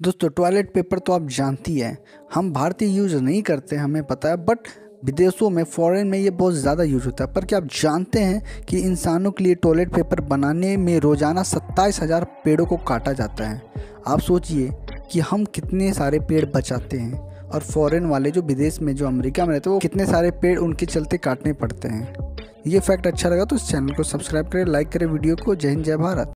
दोस्तों toilet paper तो आप जानती है। हम भारतीय यूज़ नहीं करते, हमें पता है बट विदेशों में फॉरेन में ये बहुत ज़्यादा यूज़ होता है। पर क्या आप जानते हैं कि इंसानों के लिए टॉयलेट पेपर बनाने में रोज़ाना सत्ताईस हज़ार पेड़ों को काटा जाता है? आप सोचिए कि हम कितने सारे पेड़ बचाते हैं और फॉरेन वाले जो विदेश में, जो अमेरिका में रहते हैं, वो कितने सारे पेड़ उनके चलते काटने पड़ते हैं। ये फैक्ट अच्छा लगा तो इस चैनल को सब्सक्राइब करें लाइक करें वीडियो को। जय हिंद, जय भारत।